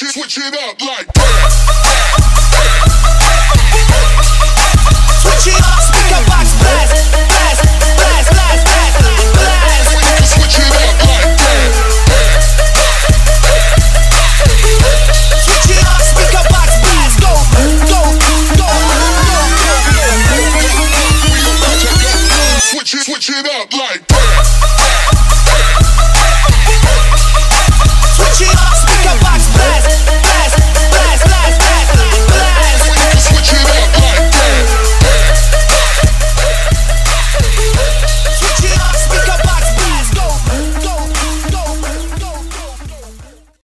switch it, switch it up like that. Switch it up, speaker box blast, blast, blast, blast, blast, blast. Switch it up like that. Switch it up, speaker box blast. Go, go, go, go, go. Switch it, switch it up like that.